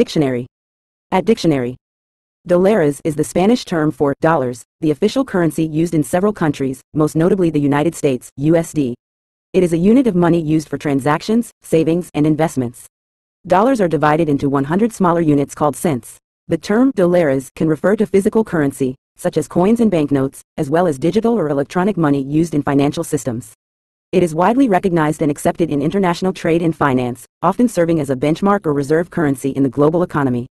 Dictionary. At dictionary. Dólares is the Spanish term for dollars, the official currency used in several countries, most notably the United States, USD. It is a unit of money used for transactions, savings, and investments. Dollars are divided into 100 smaller units called cents. The term dólares can refer to physical currency, such as coins and banknotes, as well as digital or electronic money used in financial systems. It is widely recognized and accepted in international trade and finance, often serving as a benchmark or reserve currency in the global economy.